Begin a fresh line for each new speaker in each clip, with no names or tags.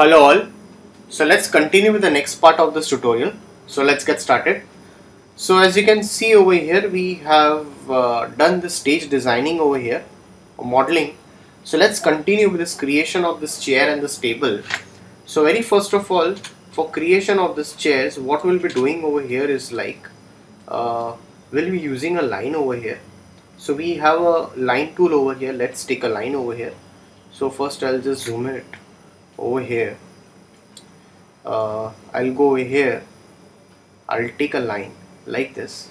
Hello all. So let's continue with the next part of this tutorial. So let's get started. So as you can see over here we have uh, done the stage designing over here modeling. So let's continue with this creation of this chair and this table. So very first of all for creation of this chairs what we'll be doing over here is like uh, we'll be using a line over here. So we have a line tool over here. Let's take a line over here. So first I'll just zoom it over here. Uh, I'll go over here. I'll take a line like this.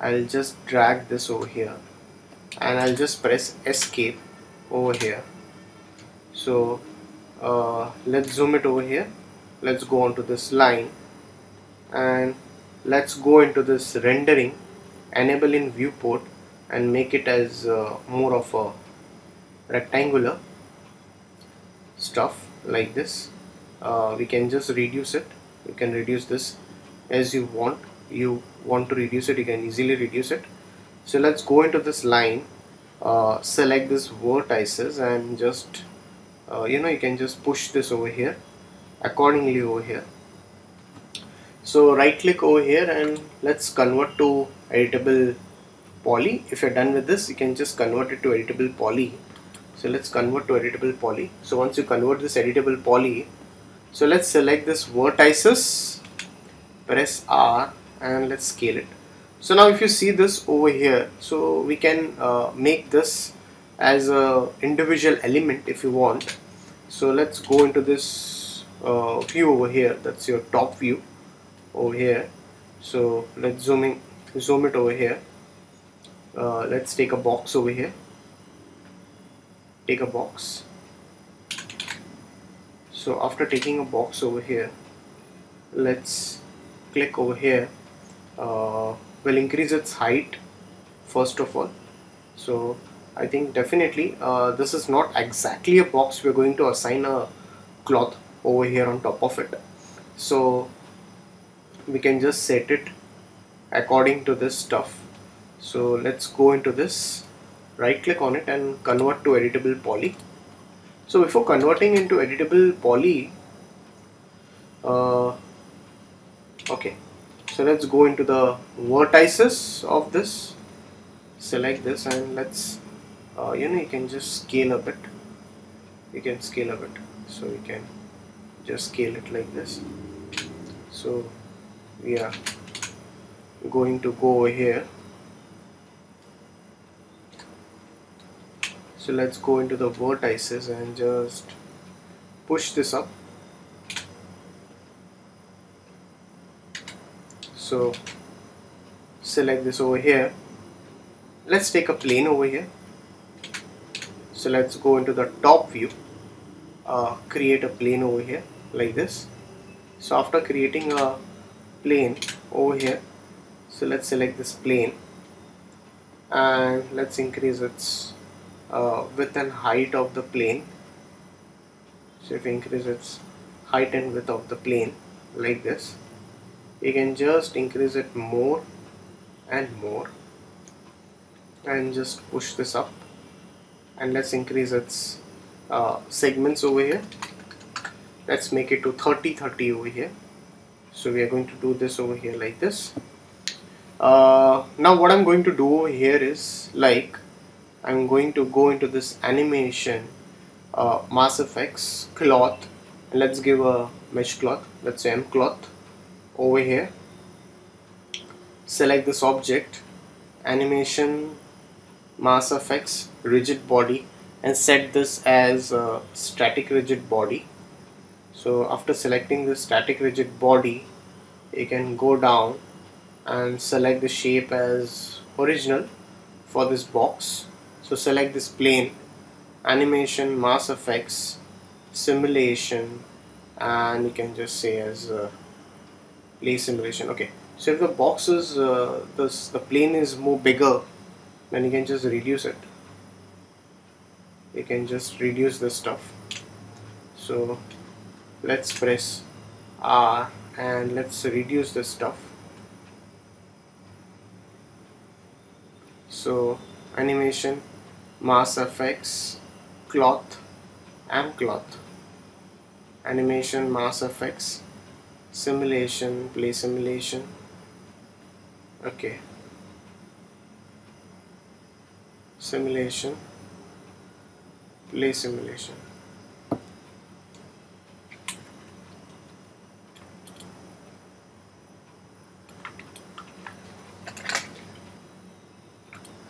I'll just drag this over here. And I'll just press escape over here. So uh, let's zoom it over here. Let's go onto this line. And let's go into this rendering enable in viewport and make it as uh, more of a rectangular stuff like this. Uh, we can just reduce it. You can reduce this as you want. You want to reduce it you can easily reduce it. So let's go into this line. Uh, select this vertices and just uh, you know you can just push this over here accordingly over here. So right click over here and let's convert to editable poly. If you're done with this you can just convert it to editable poly so let's convert to editable poly. So once you convert this editable poly so let's select this vertices press R and let's scale it. So now if you see this over here so we can uh, make this as a individual element if you want. So let's go into this uh, view over here. That's your top view over here. So let's zoom in zoom it over here. Uh, let's take a box over here take a box. So after taking a box over here let's click over here. Uh, we'll increase its height first of all. So I think definitely uh, this is not exactly a box. We're going to assign a cloth over here on top of it. So we can just set it according to this stuff. So let's go into this right click on it and convert to editable poly. So before converting into editable poly uh, okay. So let's go into the vertices of this. Select this and let's uh, you know you can just scale a bit you can scale a bit so you can just scale it like this. So we are going to go over here so let's go into the vertices and just push this up. So select this over here. Let's take a plane over here. So let's go into the top view. Uh, create a plane over here like this. So after creating a plane over here so let's select this plane. And let's increase its uh, width and height of the plane. So if you increase its height and width of the plane like this you can just increase it more and more and just push this up. And let's increase its uh, segments over here. Let's make it to 30 30 over here. So we are going to do this over here like this. Uh, now what I'm going to do over here is like I'm going to go into this animation uh, MassFX cloth. And let's give a mesh cloth. Let's say mCloth over here. Select this object animation MassFX rigid body and set this as a static rigid body. So after selecting the static rigid body you can go down and select the shape as original for this box so select this plane animation MassFX simulation and you can just say as uh, play simulation. Okay so if the box is uh, this the plane is more bigger then you can just reduce it. You can just reduce this stuff. So let's press R and let's reduce this stuff. So animation MassFX cloth and cloth. Animation MassFX simulation play simulation. Okay. Simulation play simulation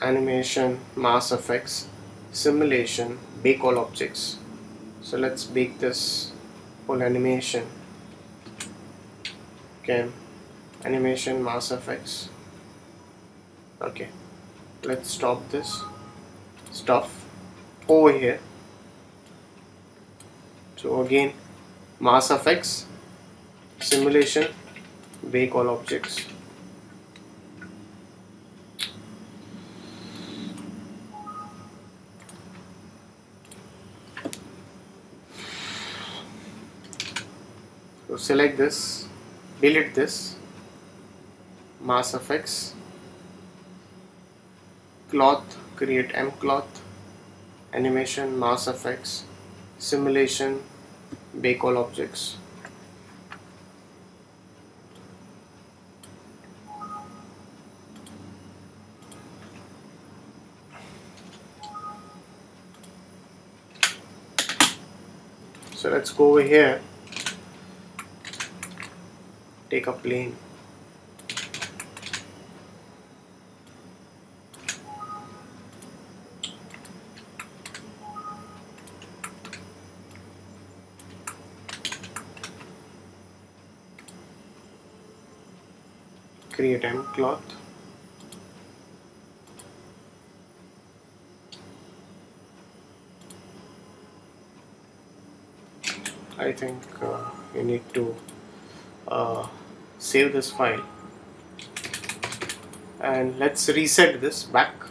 animation MassFX simulation bake all objects. So let's bake this whole animation. Again animation MassFX. Okay. Let's stop this stuff over here. So again MassFX simulation bake all objects so select this delete this MassFX cloth create m cloth animation MassFX simulation bake all objects. So let's go over here take a plane. Create M cloth. I think uh, you need to uh, save this file. And let's reset this back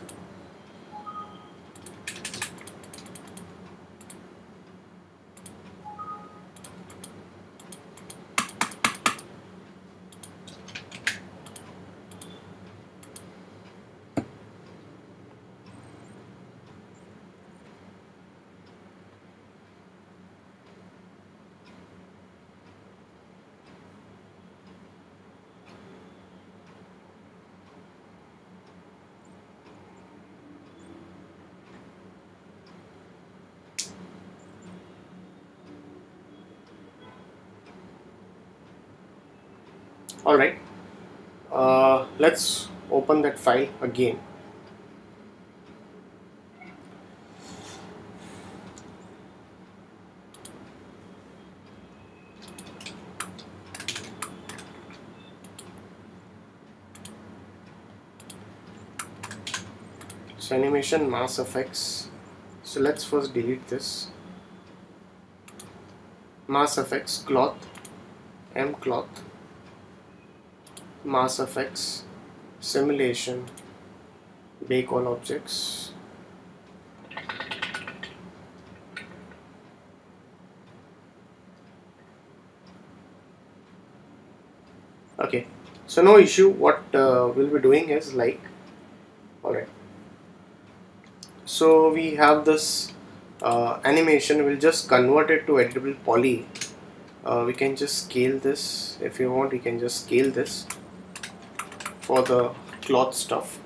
alright uh, let's open that file again. So animation MassFX. So let's first delete this. MassFX cloth mCloth MassFX simulation bake all objects. Okay so no issue. What uh, we'll be doing is like all right. So we have this uh, animation. We'll just convert it to editable poly. Uh, we can just scale this. If you want we can just scale this for the cloth stuff.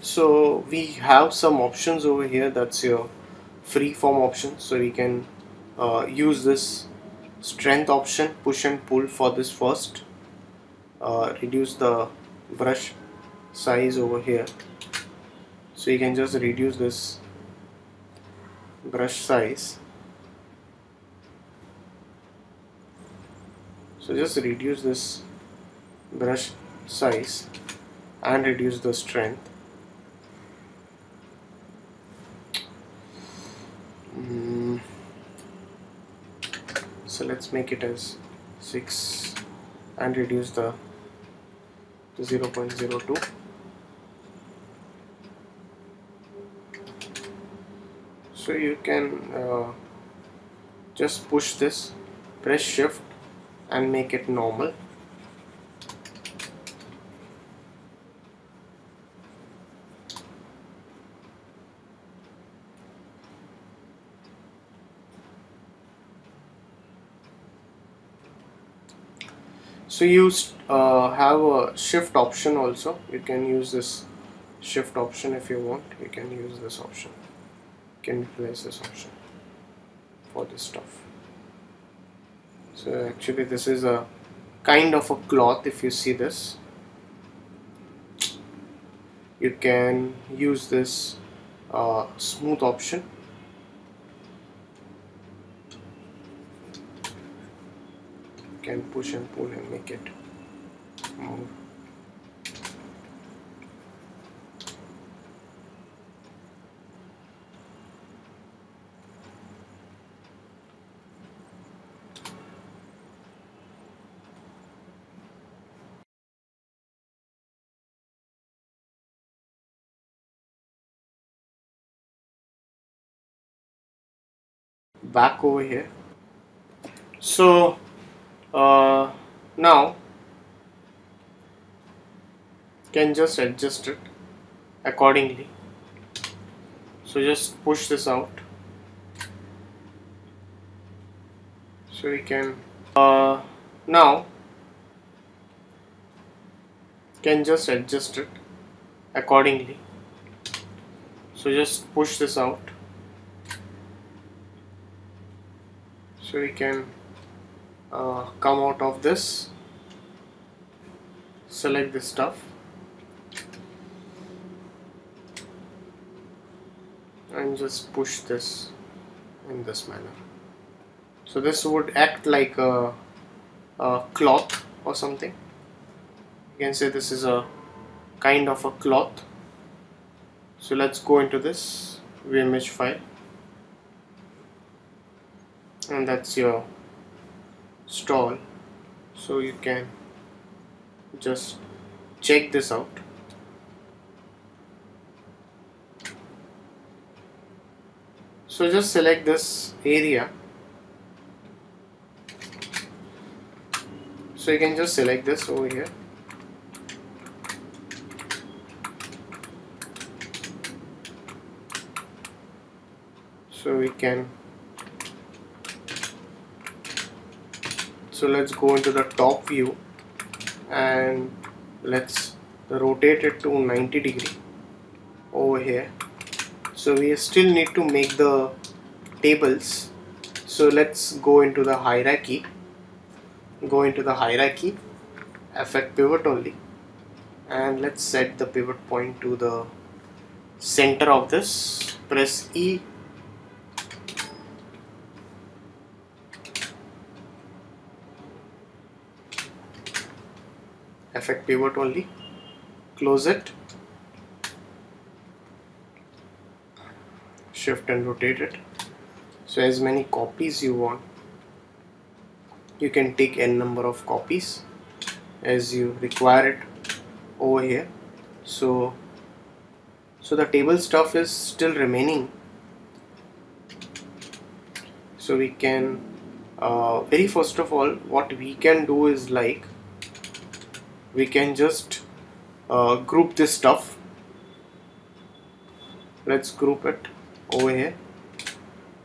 So we have some options over here. That's your free form option. So we can uh, use this strength option push and pull for this first. Uh, reduce the brush size over here. So you can just reduce this brush size. So just reduce this brush size and reduce the strength. Mm. so let's make it as 6 and reduce the 0 0.02 so you can uh, just push this press shift and make it normal so you uh, have a shift option also. You can use this shift option if you want. You can use this option. You can place this option for this stuff. So actually this is a kind of a cloth if you see this. You can use this uh, smooth option can push and pull and make it move. Back over here. So uh, now can just adjust it accordingly. So just push this out. So we can uh, now can just adjust it accordingly. So just push this out. So we can uh, come out of this select this stuff and just push this in this manner. So this would act like a, a cloth or something. You can say this is a kind of a cloth. So let's go into this vimage file. And that's your stall so you can just check this out. So just select this area. So you can just select this over here. So we can so let's go into the top view and let's rotate it to 90 degree over here. So we still need to make the tables. So let's go into the hierarchy. Go into the hierarchy affect pivot only and let's set the pivot point to the center of this. Press E affect pivot only. Close it. Shift and rotate it. So as many copies you want you can take n number of copies as you require it over here. So so the table stuff is still remaining. So we can uh, very first of all what we can do is like we can just uh, group this stuff. Let's group it over here.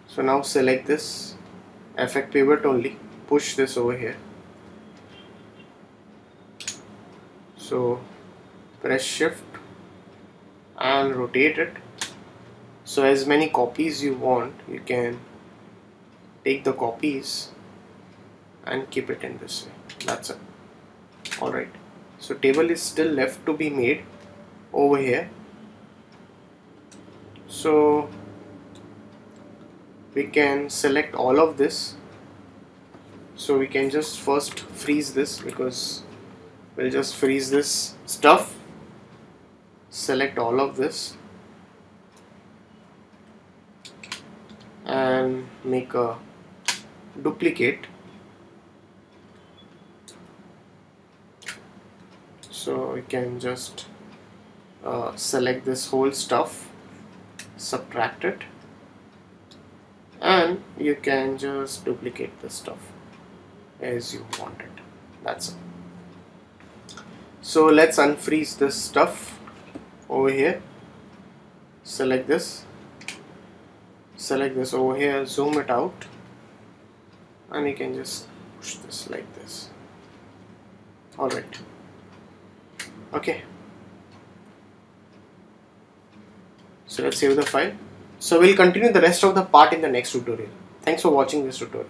So now select this affect pivot only. Push this over here. So press shift and rotate it. So as many copies you want you can take the copies and keep it in this way. That's it. Alright so table is still left to be made over here. So we can select all of this. So we can just first freeze this because we'll just freeze this stuff. Select all of this. And make a duplicate so we can just uh, select this whole stuff subtract it and you can just duplicate the stuff as you want it. That's it. So let's unfreeze this stuff over here. Select this. Select this over here. Zoom it out. And you can just push this like this. Alright okay. So let's save the file. So we'll continue the rest of the part in the next tutorial. Thanks for watching this tutorial